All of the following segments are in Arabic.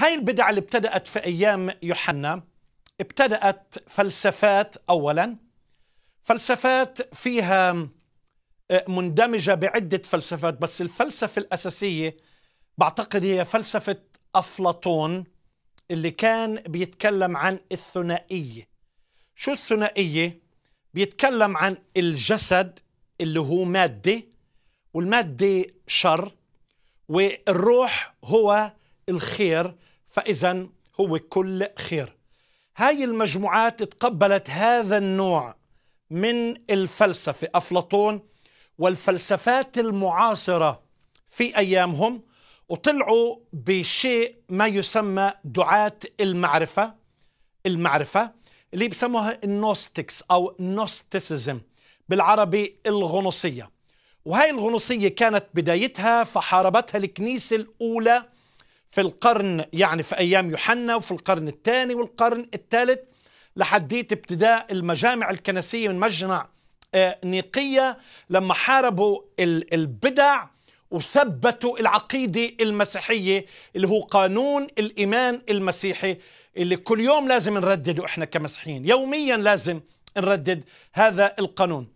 هاي البدع اللي ابتدأت في أيام يوحنا ابتدأت فلسفات أولا. فلسفات فيها آه، مندمجة بعدة فلسفات بس الفلسفة الأساسية بعتقد هي فلسفة أفلاطون اللي كان بيتكلم عن الثنائية. شو الثنائية؟ بيتكلم عن الجسد اللي هو مادة والمادة شر والروح هو الخير. فإذا هو كل خير. هاي المجموعات تقبلت هذا النوع من الفلسفة أفلاطون والفلسفات المعاصرة في أيامهم وطلعوا بشيء ما يسمى دعاة المعرفة المعرفة اللي بسموها ال Gnostics أو Gnosticism بالعربي الغنوصية. وهي الغنوصية كانت بدايتها فحاربتها الكنيسة الأولى في القرن يعني في أيام يوحنا وفي القرن الثاني والقرن الثالث لحديت ابتداء المجامع الكنسية من مجمع آه، نيقية لما حاربوا البدع وثبتوا العقيدة المسيحية اللي هو قانون الإيمان المسيحي اللي كل يوم لازم نردده إحنا كمسيحيين. يوميا لازم نردد هذا القانون.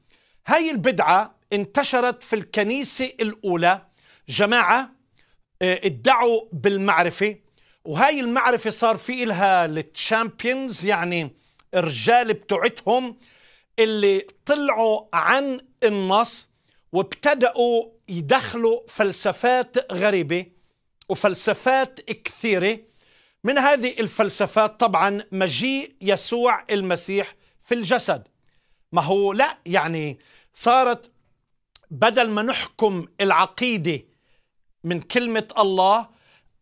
هاي البدعة انتشرت في الكنيسة الأولى. جماعة ادعوا بالمعرفة. وهاي المعرفة صار في إلها التشامبيونز يعني الرجال بتوعتهم اللي طلعوا عن النص وابتدأوا يدخلوا فلسفات غريبة وفلسفات كثيرة. من هذه الفلسفات طبعا مجيء يسوع المسيح في الجسد. ما هو لا يعني صارت بدل ما نحكم العقيدة من كلمة الله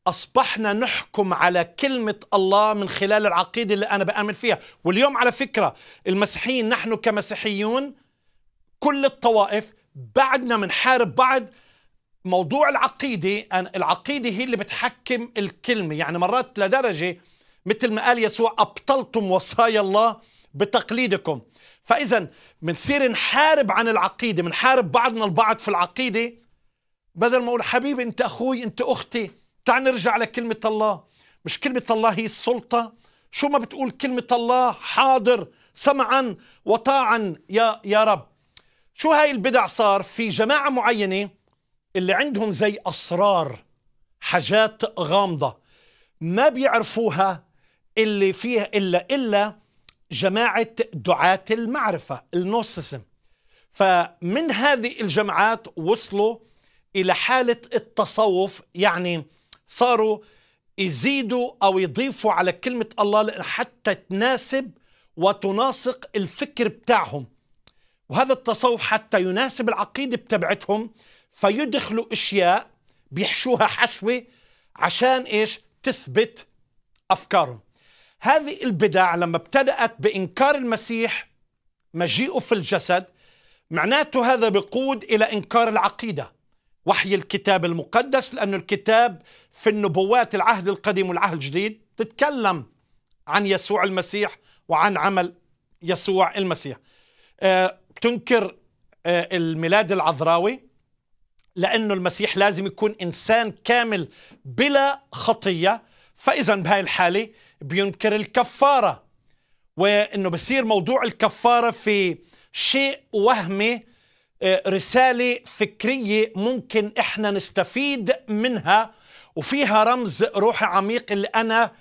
أصبحنا نحكم على كلمة الله من خلال العقيدة اللي أنا بآمن فيها. واليوم على فكرة المسيحيين نحن كمسيحيون كل الطوائف بعدنا منحارب بعض موضوع العقيدة. العقيدة هي اللي بتحكم الكلمة. يعني مرات لدرجة مثل ما قال يسوع أبطلتم وصايا الله بتقليدكم. فإذا بنصير نحارب عن العقيدة بنحارب بعضنا البعض في العقيدة بدل ما أقول حبيبي أنت أخوي أنت أختي تعال نرجع لكلمة الله. مش كلمة الله هي السلطة. شو ما بتقول كلمة الله؟ حاضر سمعا وطاعا يا يا رب. شو هاي البدع صار؟ في جماعة معينة اللي عندهم زي أسرار حاجات غامضة. ما بيعرفوها اللي فيها إلا إلا جماعة دعاة المعرفة النوسيسم فمن هذه الجماعات وصلوا إلى حالة التصوف يعني صاروا يزيدوا أو يضيفوا على كلمة الله حتى تناسب وتناسق الفكر بتاعهم. وهذا التصوف حتى يناسب العقيدة بتبعتهم فيدخلوا أشياء بيحشوها حشوة عشان إيش؟ تثبت أفكارهم. هذه البدع لما ابتدأت بإنكار المسيح مجيئه في الجسد معناته هذا بيقود إلى إنكار العقيدة. وحي الكتاب المقدس لأن الكتاب في النبوات العهد القديم والعهد الجديد تتكلم عن يسوع المسيح وعن عمل يسوع المسيح. آه، تنكر آه، الميلاد العذراوي لأنه المسيح لازم يكون إنسان كامل بلا خطية. فإذا بهاي الحالة بينكر الكفارة وإنه بصير موضوع الكفارة في شيء وهمي رسالة فكرية ممكن إحنا نستفيد منها وفيها رمز روحي عميق اللي أنا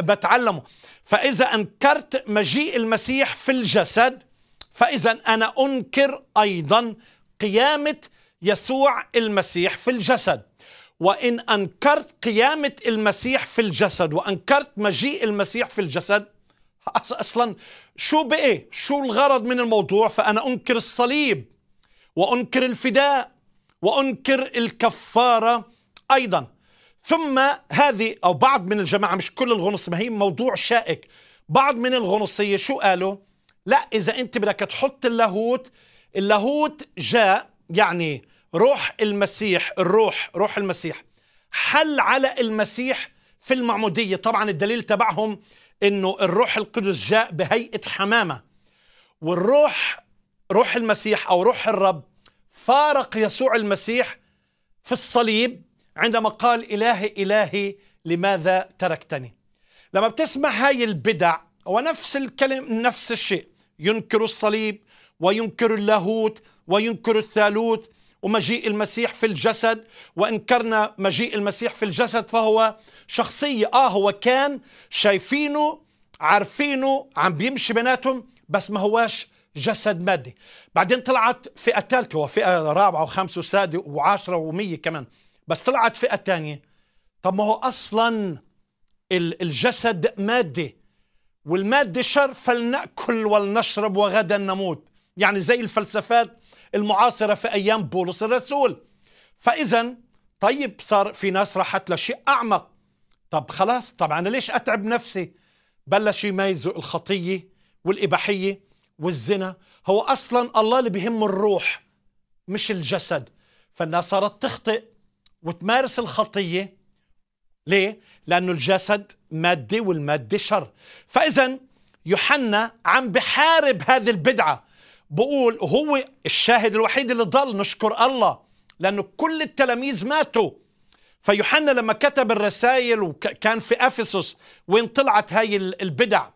بتعلمه. فإذا أنكرت مجيء المسيح في الجسد فإذا أنا أنكر أيضا قيامة يسوع المسيح في الجسد. وإن أنكرت قيامة المسيح في الجسد وأنكرت مجيء المسيح في الجسد أصلا شو بقي؟ شو الغرض من الموضوع؟ فأنا أنكر الصليب. وأنكر الفداء وأنكر الكفارة أيضا. ثم هذه أو بعض من الجماعة مش كل الغنص ما هي موضوع شائك. بعض من الغنصية شو قالوا؟ لا إذا أنت بدك تحط اللاهوت اللاهوت جاء يعني روح المسيح الروح روح المسيح. حل على المسيح في المعمودية. طبعا الدليل تبعهم إنه الروح القدس جاء بهيئة حمامة. والروح روح المسيح أو روح الرب فارق يسوع المسيح في الصليب عندما قال إلهي إلهي لماذا تركتني؟ لما بتسمع هاي البدع ونفس الكلم نفس الشيء ينكر الصليب وينكر اللاهوت وينكر الثالوث ومجيء المسيح في الجسد وإنكرنا مجيء المسيح في الجسد فهو شخصية. آه هو كان شايفينه عارفينه عم بيمشي بيناتهم بس ما هواش جسد مادي. بعدين طلعت فئة ثالثة وفئة رابعة وخامسة وسادسة وعشرة ومية كمان. بس طلعت فئة تانية. طب ما هو أصلا الجسد مادي. والمادة شر فلنأكل ولنشرب وغدا نموت. يعني زي الفلسفات المعاصرة في أيام بولس الرسول. فإذا طيب صار في ناس راحت لشيء أعمق. طب خلاص طب أنا ليش أتعب نفسي؟ بلش يميزوا الخطية والإباحية. والزنا هو أصلا الله اللي بيهمه الروح مش الجسد. فالناس صارت تخطئ وتمارس الخطية. ليه؟ لأنه الجسد مادة والمادة شر. فإذا يوحنا عم بحارب هذه البدعة. بقول هو الشاهد الوحيد اللي ضل نشكر الله لأنه كل التلاميذ ماتوا. فيوحنا لما كتب الرسائل وكان في أفسس وين طلعت هاي البدع.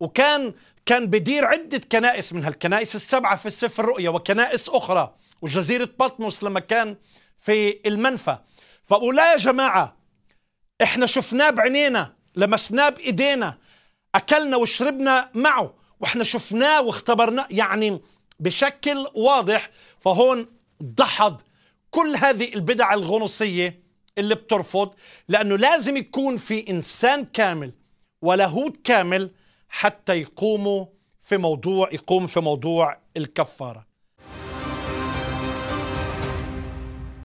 وكان كان بدير عدة كنائس من هالكنائس السبعة في السفر الرؤيا وكنائس أخرى وجزيرة بطمس لما كان في المنفى. فأقول يا جماعة إحنا شفناه بعينينا لمسناه بإيدينا أكلنا وشربنا معه وإحنا شفناه واختبرناه يعني بشكل واضح. فهون دحض كل هذه البدع الغنوصية اللي بترفض لأنه لازم يكون في إنسان كامل ولاهوت كامل حتى يقوموا في موضوع يقوم في موضوع الكفارة.